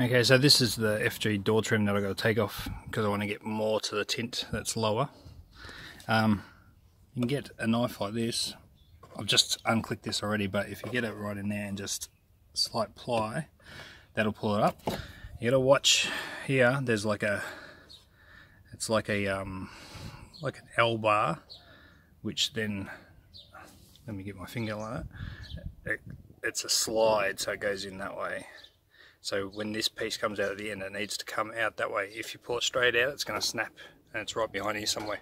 Okay, so this is the FG door trim that I've got to take off because I want to get more to the tint that's lower. Um, you can get a knife like this. I've just unclicked this already, but if you get it right in there and just slight ply, that'll pull it up. You gotta watch here, there's like a, it's like a, um, like an L bar, which then, let me get my finger on it, it it's a slide so it goes in that way. So when this piece comes out at the end, it needs to come out that way. If you pull it straight out, it's going to snap and it's right behind you somewhere.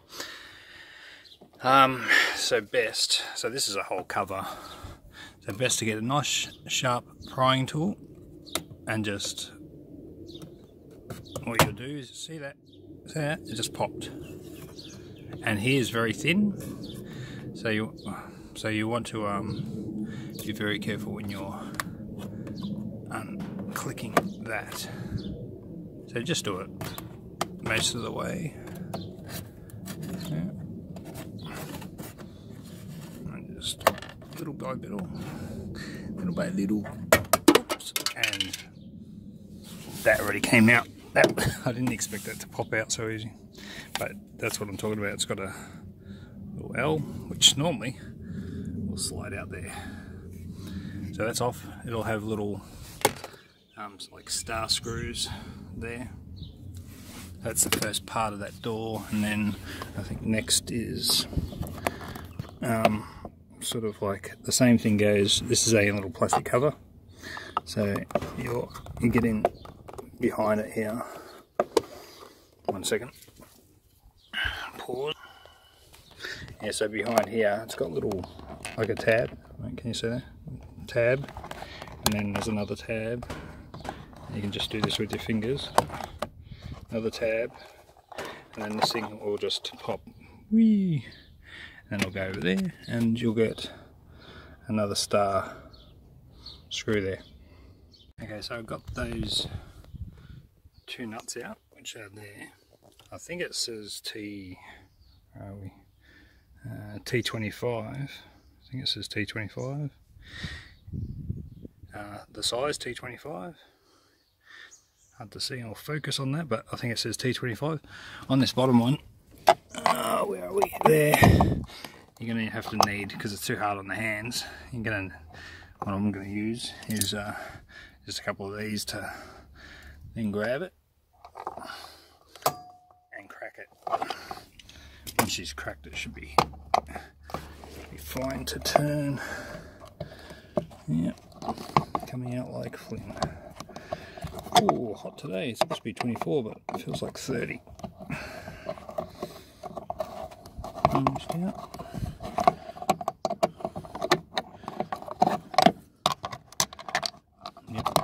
Um, so best, so this is a whole cover. So best to get a nice sharp prying tool and just, what you'll do is, see that, see that, it just popped. And here's very thin, so you, so you want to um, be very careful when you're unclicking that. So just do it most of the way. Yeah. And just little by little, little by little. Oops. And that already came out. That I didn't expect that to pop out so easy. But that's what I'm talking about. It's got a little L, which normally will slide out there. So that's off. It'll have little um, like star screws there. That's the first part of that door, and then I think next is um, sort of like the same thing goes. This is a little plastic cover, so you're you get in behind it here. One second. Pause. Yeah, so behind here, it's got little like a tab. Can you see that? Tab, and then there's another tab you can just do this with your fingers. Another tab, and then this thing will just pop, wee, and it'll go over there, and you'll get another star screw there. Okay, so I've got those two nuts out, which are there. I think it says T, are we? Uh, T25. I think it says T25. Uh, the size T25 hard to see, I'll focus on that, but I think it says T25. On this bottom one, uh, where are we? There. You're going to have to need, because it's too hard on the hands, you're going to, what I'm going to use is uh, just a couple of these to then grab it and crack it. Once she's cracked it should be, be fine to turn. Yep, coming out like flint. Oh, hot today. It's supposed to be 24, but it feels like 30. Yep.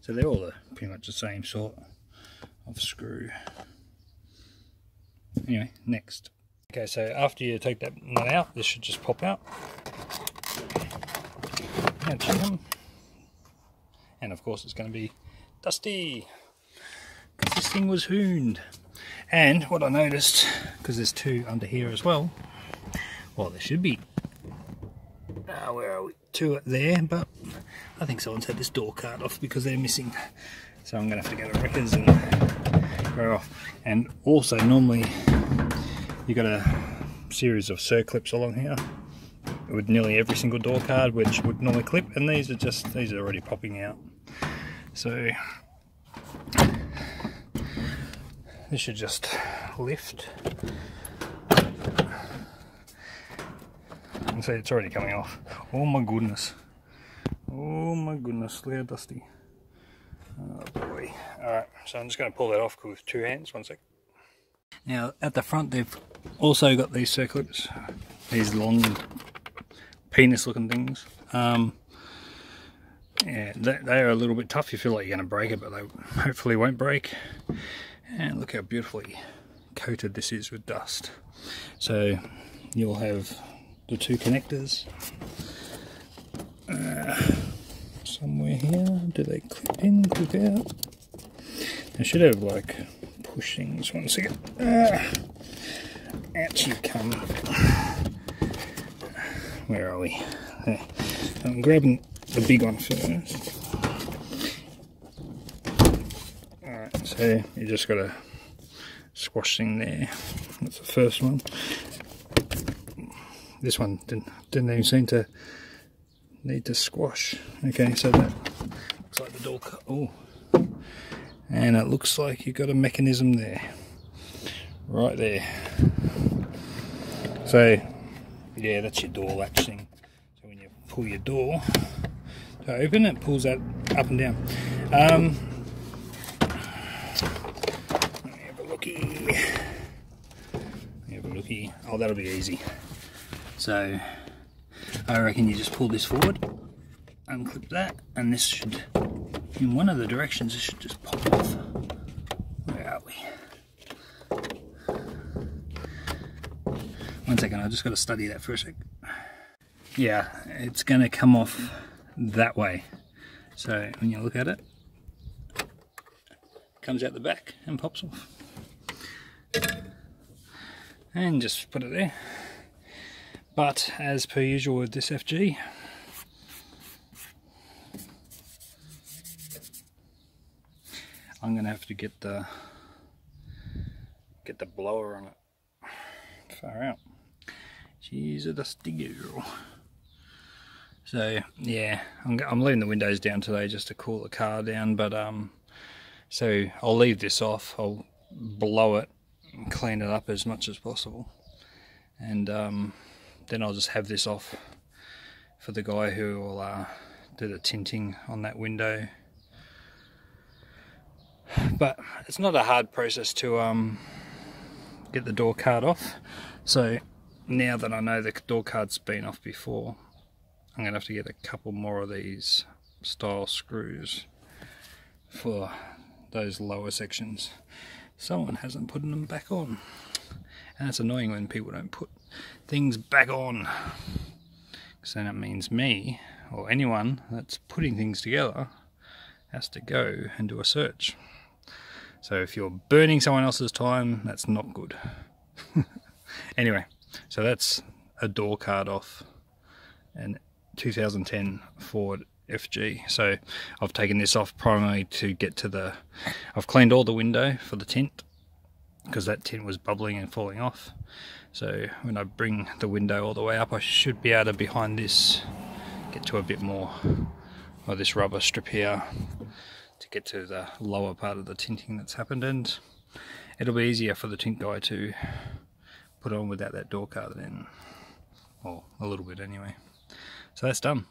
So they're all the, pretty much the same sort of screw. Anyway, next. Okay, so after you take that nut out, this should just pop out. And and of course it's going to be dusty. Because this thing was hooned. And what I noticed because there's two under here as well well there should be. Uh, where are we? Two up there but I think someone's had this door cut off because they're missing. So I'm gonna have to go to Wreckers and go off. And also normally you got a series of circlips along here with nearly every single door card which would normally clip and these are just these are already popping out so this should just lift. And see it's already coming off. Oh my goodness. Oh my goodness, look how dusty. Oh boy. Alright, so I'm just going to pull that off with two hands, one sec. Now at the front they've also got these circlips, these long penis looking things. Um, yeah, they are a little bit tough. You feel like you're going to break it, but they hopefully won't break. And look how beautifully coated this is with dust. So you'll have the two connectors uh, somewhere here. Do they clip in, clip out? They should have like push things. One second. Uh, out you come. Where are we? There. I'm grabbing the big one first. So you just got a squash thing there. That's the first one. This one didn't, didn't even seem to need to squash. Okay, so that looks like the door cut. Oh, and it looks like you've got a mechanism there, right there. So, yeah, that's your door latch thing. So when you pull your door to open, it pulls that up and down. Um, let me have a looky. Let me have a looky. Oh, that'll be easy. So, I reckon you just pull this forward, unclip that, and this should, in one of the directions, it should just pop off. Where are we? One second, I just got to study that for a sec. Yeah, it's going to come off that way. So when you look at it, comes out the back and pops off. And just put it there. But as per usual with this FG, I'm gonna have to get the get the blower on it. Far out. She's a dusty girl. So yeah, I'm, I'm leaving the windows down today just to cool the car down. But um, so I'll leave this off. I'll blow it and clean it up as much as possible, and um, then I'll just have this off for the guy who will uh, do the tinting on that window. But it's not a hard process to um, get the door card off. So now that I know the door card's been off before, I'm going to have to get a couple more of these style screws for those lower sections. Someone hasn't put them back on. And it's annoying when people don't put things back on. Because then it means me, or anyone that's putting things together, has to go and do a search. So if you're burning someone else's time, that's not good. anyway, so that's a door card off an 2010 Ford FG. So I've taken this off primarily to get to the... I've cleaned all the window for the tint because that tint was bubbling and falling off. So when I bring the window all the way up, I should be able to, behind this, get to a bit more of this rubber strip here to get to the lower part of the tinting that's happened and it'll be easier for the tint guy to put on without that door card then, or a little bit anyway. So that's done.